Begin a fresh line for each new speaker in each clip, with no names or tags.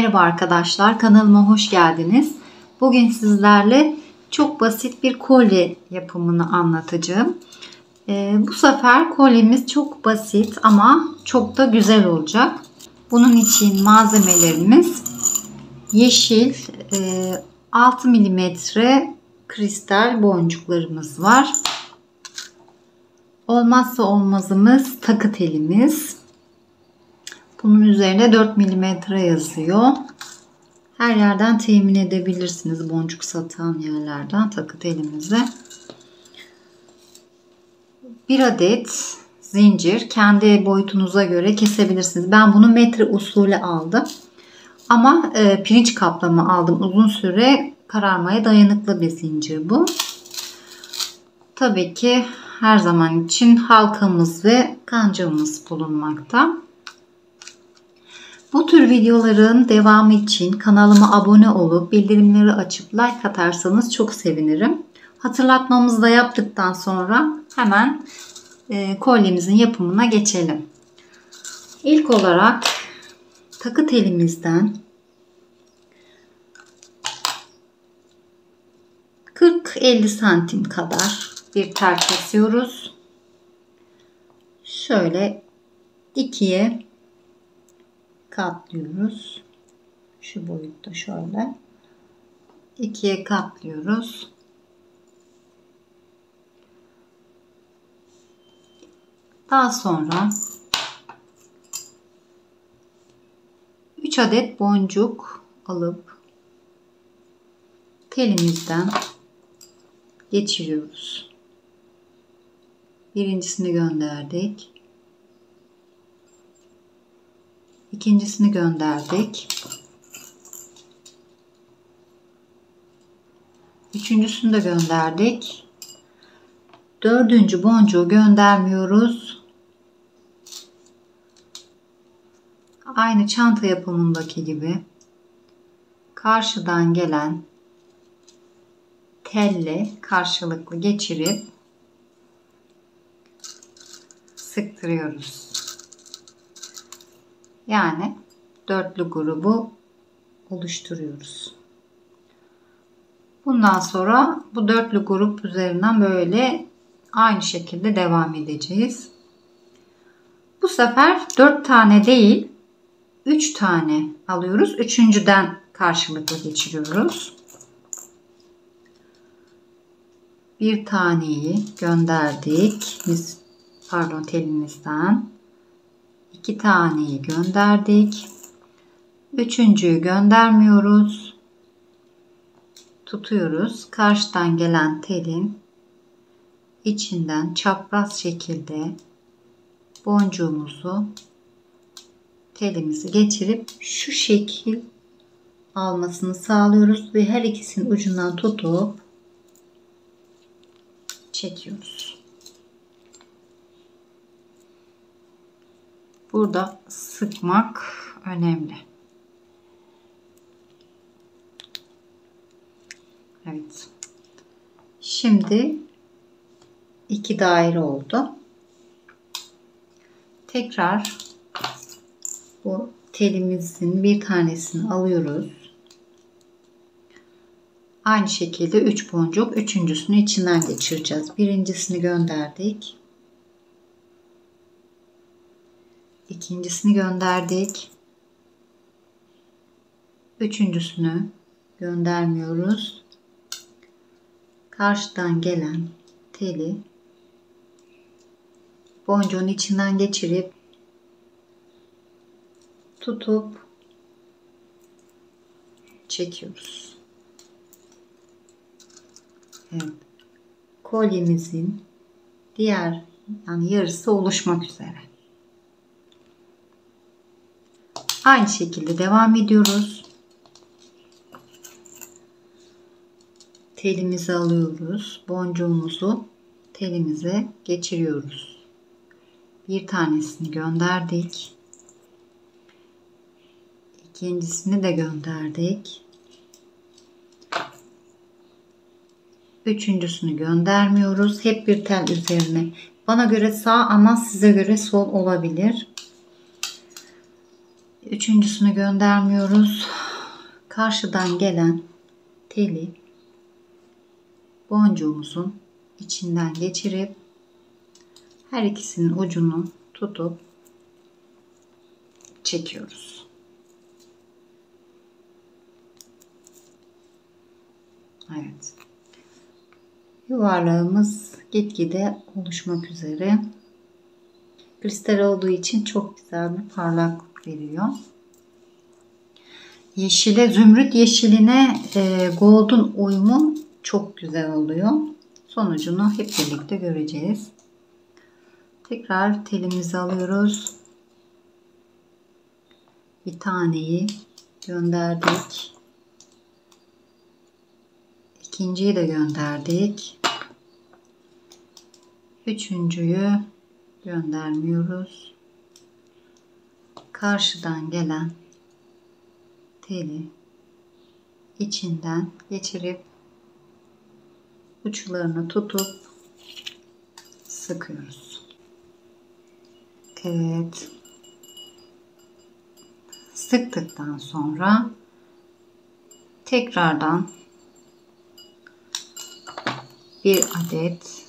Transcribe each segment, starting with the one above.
Merhaba arkadaşlar, kanalıma hoş geldiniz. Bugün sizlerle çok basit bir kolye yapımını anlatacağım. Ee, bu sefer kolyemiz çok basit ama çok da güzel olacak. Bunun için malzemelerimiz yeşil e, 6 mm kristal boncuklarımız var. Olmazsa olmazımız takı telimiz. Bunun üzerine 4 mm yazıyor. Her yerden temin edebilirsiniz boncuk satan yerlerden takı telimizi. Bir adet zincir kendi boyutunuza göre kesebilirsiniz. Ben bunu metre usulü aldım. Ama e, pirinç kaplama aldım. Uzun süre kararmaya dayanıklı bir zincir bu. Tabii ki her zaman için halkamız ve kancamız bulunmakta. Bu tür videoların devamı için kanalıma abone olup bildirimleri açıp like atarsanız çok sevinirim. Hatırlatmamızı da yaptıktan sonra hemen e, kolyemizin yapımına geçelim. İlk olarak takı telimizden 40-50 santim kadar bir tel kesiyoruz. Şöyle ikiye katlıyoruz. Şu boyutta şöyle. ikiye katlıyoruz. Daha sonra 3 adet boncuk alıp telimizden geçiriyoruz. Birincisini gönderdik. İkincisini gönderdik. Üçüncüsünü de gönderdik. Dördüncü boncuğu göndermiyoruz. Aynı çanta yapımındaki gibi karşıdan gelen telle karşılıklı geçirip sıktırıyoruz. Yani dörtlü grubu oluşturuyoruz. Bundan sonra bu dörtlü grup üzerinden böyle aynı şekilde devam edeceğiz. Bu sefer 4 tane değil 3 tane alıyoruz. Üçüncüden karşılıklı geçiriyoruz. Bir taneyi gönderdik. Biz pardon telimizden iki taneyi gönderdik. Üçüncüyü göndermiyoruz. Tutuyoruz. Karşıdan gelen telin içinden çapraz şekilde boncuğumuzu telimizi geçirip şu şekil almasını sağlıyoruz ve her ikisinin ucundan tutup çekiyoruz. Burada sıkmak önemli. Evet. Şimdi iki daire oldu. Tekrar bu telimizin bir tanesini alıyoruz. Aynı şekilde 3 boncuk üçüncüsünü içinden geçireceğiz. Birincisini gönderdik. İkincisini gönderdik. Üçüncüsünü göndermiyoruz. Karşıdan gelen teli boncuğun içinden geçirip tutup çekiyoruz. Evet. Kolyemizin diğer yani yarısı oluşmak üzere. Aynı şekilde devam ediyoruz. Telimizi alıyoruz. Boncuğumuzu telimize geçiriyoruz. Bir tanesini gönderdik. İkincisini de gönderdik. Üçüncüsünü göndermiyoruz. Hep bir tel üzerine. Bana göre sağ ama size göre sol olabilir Üçüncüsünü göndermiyoruz. Karşıdan gelen teli boncuğumuzun içinden geçirip her ikisinin ucunu tutup çekiyoruz. Evet. Yuvarlağımız gitgide oluşmak üzere. Kristal olduğu için çok güzel bir parlaklık veriyor. Yeşile, zümrüt yeşiline e, golden uyumu çok güzel oluyor. Sonucunu hep birlikte göreceğiz. Tekrar telimizi alıyoruz. Bir taneyi gönderdik. İkinciyi de gönderdik. Üçüncüyü göndermiyoruz. Karşıdan gelen teli içinden geçirip uçlarını tutup sıkıyoruz. Evet. Sıktıktan sonra tekrardan bir adet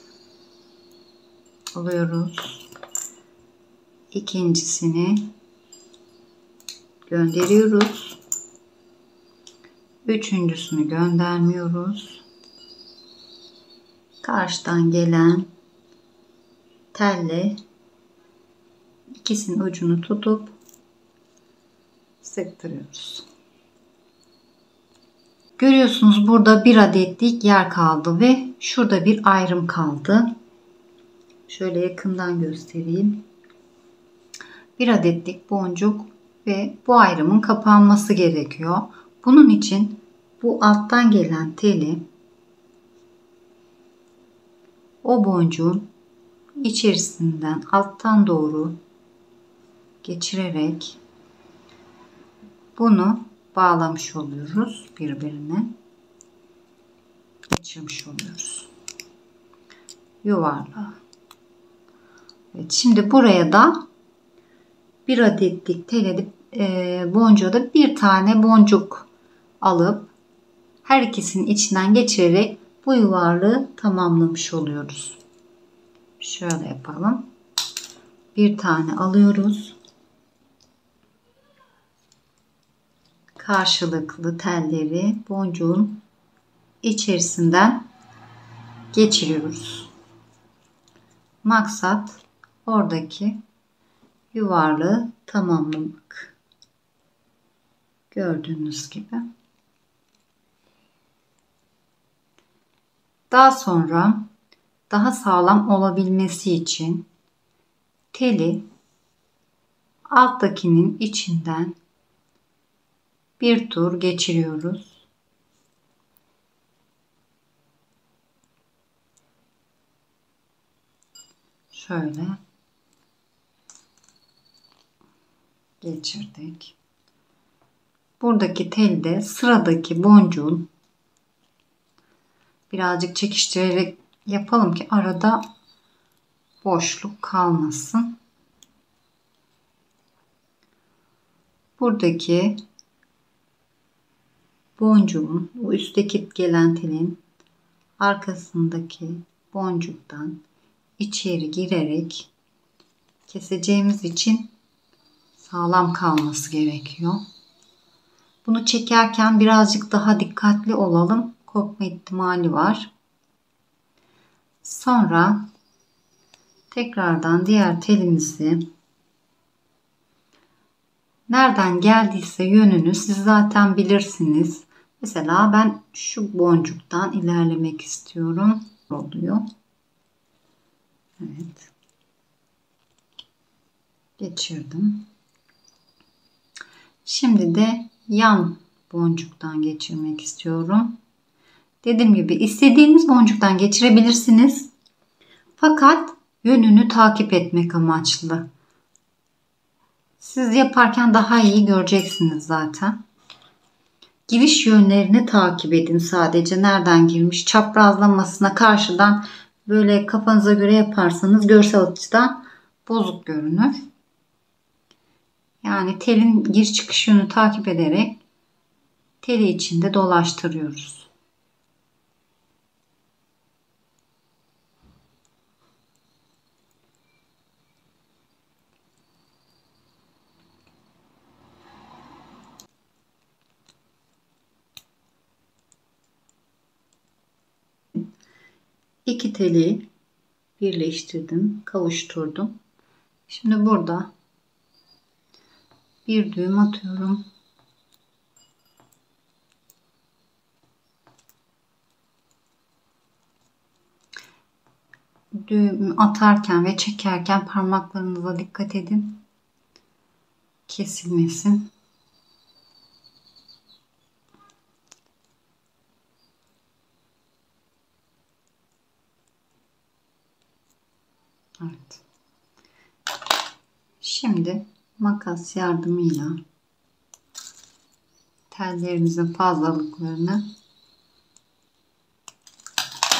alıyoruz. İkincisini gönderiyoruz. Üçüncüsünü göndermiyoruz. Karşıdan gelen telle ikisinin ucunu tutup sıktırıyoruz. Görüyorsunuz burada bir adetlik yer kaldı ve şurada bir ayrım kaldı. Şöyle yakından göstereyim. Bir adetlik boncuk ve bu ayrımın kapanması gerekiyor. Bunun için bu alttan gelen teli o boncuğun içerisinden alttan doğru geçirerek bunu bağlamış oluyoruz birbirine. Geçirmiş oluyoruz. Yuvarla. Evet, şimdi buraya da bir adetlik tel edip e, boncuğa da bir tane boncuk alıp her ikisinin içinden geçirerek bu yuvarlığı tamamlamış oluyoruz. Şöyle yapalım. Bir tane alıyoruz. Karşılıklı telleri boncuğun içerisinden geçiriyoruz. Maksat oradaki yuvarlığı tamamlamak. Gördüğünüz gibi. Daha sonra daha sağlam olabilmesi için teli alttakinin içinden bir tur geçiriyoruz. Şöyle geçirdik. Buradaki telde sıradaki boncuğun birazcık çekiştirerek yapalım ki arada boşluk kalmasın. Buradaki boncuğun bu üstteki gelen telin arkasındaki boncuktan içeri girerek keseceğimiz için sağlam kalması gerekiyor. Bunu çekerken birazcık daha dikkatli olalım. Kopma ihtimali var. Sonra tekrardan diğer telimizi nereden geldiyse yönünü siz zaten bilirsiniz. Mesela ben şu boncuktan ilerlemek istiyorum. Oluyor. Evet. Geçirdim. Şimdi de yan boncuktan geçirmek istiyorum. Dediğim gibi istediğiniz boncuktan geçirebilirsiniz. Fakat yönünü takip etmek amaçlı. Siz yaparken daha iyi göreceksiniz zaten. Giriş yönlerini takip edin sadece. Nereden girmiş? Çaprazlamasına karşıdan böyle kafanıza göre yaparsanız görsel açıdan bozuk görünür. Yani telin gir çıkış yönünü takip ederek teli içinde dolaştırıyoruz. İki teli birleştirdim, kavuşturdum. Şimdi burada bir düğüm atıyorum. Düğüm atarken ve çekerken parmaklarınıza dikkat edin. Kesilmesin. Evet. Şimdi makas yardımıyla tellerimizin fazlalıklarını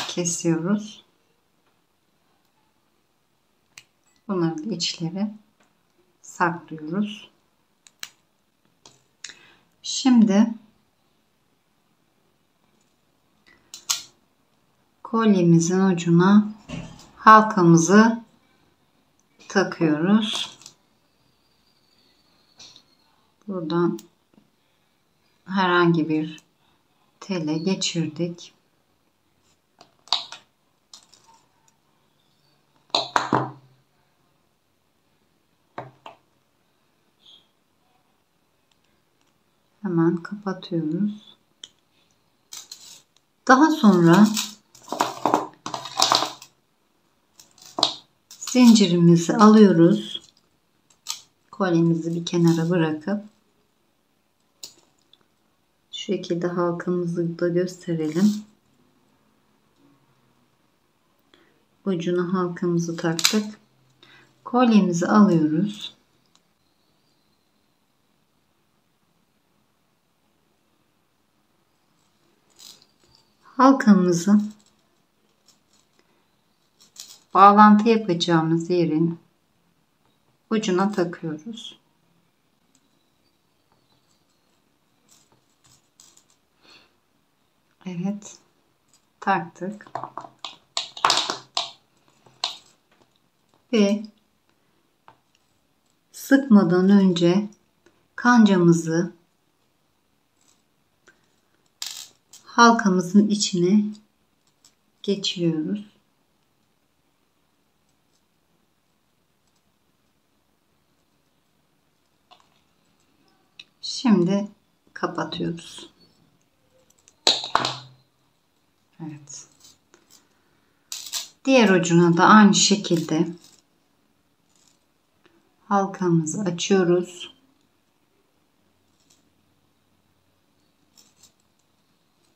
kesiyoruz. Bunları da içleri saklıyoruz. Şimdi kolyemizin ucuna halkamızı takıyoruz. Buradan herhangi bir tele geçirdik. Hemen kapatıyoruz. Daha sonra zincirimizi alıyoruz. Kolyemizi bir kenara bırakıp şu şekilde halkamızı da gösterelim. Ucuna halkamızı taktık. Kolyemizi alıyoruz. Halkamızı bağlantı yapacağımız yerin ucuna takıyoruz. Evet. Taktık. Ve sıkmadan önce kancamızı halkamızın içine geçiriyoruz. Şimdi kapatıyoruz. Evet. Diğer ucuna da aynı şekilde halkamızı açıyoruz.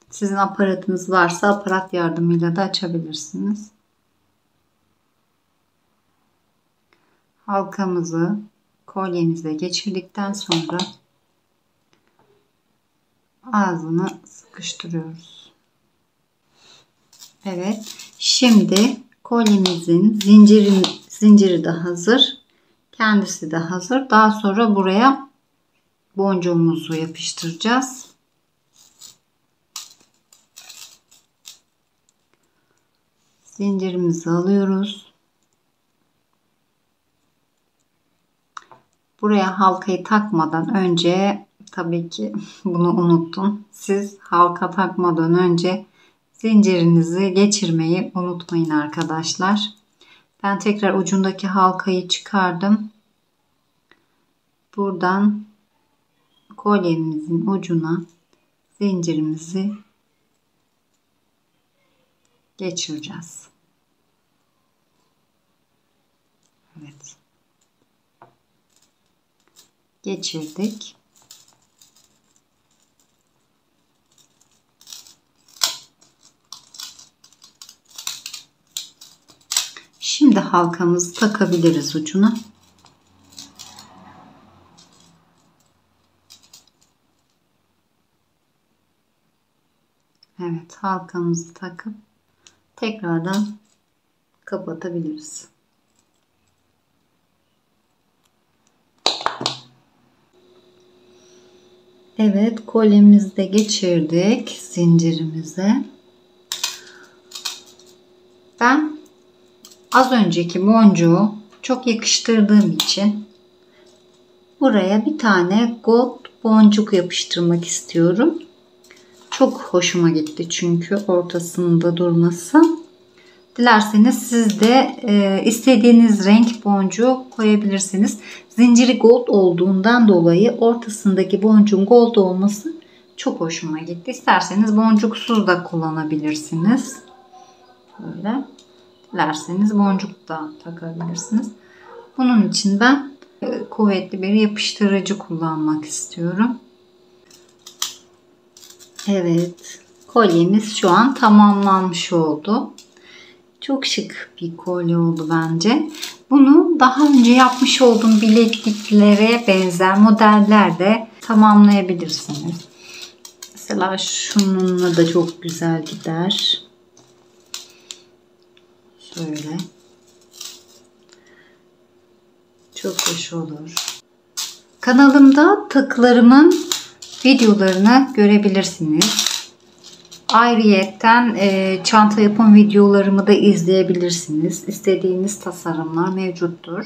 Sizin aparatınız varsa aparat yardımıyla da açabilirsiniz. Halkamızı kolyemize geçirdikten sonra ağzını sıkıştırıyoruz. Evet. Şimdi kolyemizin zinciri, zinciri de hazır. Kendisi de hazır. Daha sonra buraya boncuğumuzu yapıştıracağız. Zincirimizi alıyoruz. Buraya halkayı takmadan önce tabii ki bunu unuttum. Siz halka takmadan önce zincirinizi geçirmeyi unutmayın arkadaşlar. Ben tekrar ucundaki halkayı çıkardım. Buradan kolyemizin ucuna zincirimizi geçireceğiz. Evet. Geçirdik. Şimdi halkamızı takabiliriz ucuna. Evet halkamızı takıp tekrardan kapatabiliriz. Evet kolyemizi de geçirdik zincirimize. Ben az önceki boncuğu çok yakıştırdığım için buraya bir tane gold boncuk yapıştırmak istiyorum. Çok hoşuma gitti çünkü ortasında durması. Dilerseniz siz de e, istediğiniz renk boncuğu koyabilirsiniz. Zinciri gold olduğundan dolayı ortasındaki boncuğun gold olması çok hoşuma gitti. İsterseniz boncuksuz da kullanabilirsiniz. Böyle. Dilerseniz boncuk da takabilirsiniz. Bunun için ben e, kuvvetli bir yapıştırıcı kullanmak istiyorum. Evet. Kolyemiz şu an tamamlanmış oldu. Çok şık bir kolye oldu bence. Bunu daha önce yapmış olduğum bilekliklere benzer modellerde tamamlayabilirsiniz. Mesela şununla da çok güzel gider. Şöyle. Çok hoş olur. Kanalımda takılarımın videolarını görebilirsiniz. Ayrıyetten e, çanta yapım videolarımı da izleyebilirsiniz. İstediğiniz tasarımlar mevcuttur.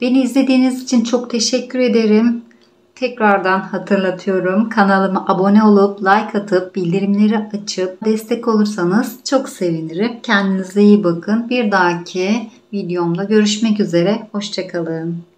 Beni izlediğiniz için çok teşekkür ederim. Tekrardan hatırlatıyorum. Kanalıma abone olup like atıp bildirimleri açıp destek olursanız çok sevinirim. Kendinize iyi bakın. Bir dahaki videomda görüşmek üzere. Hoşçakalın.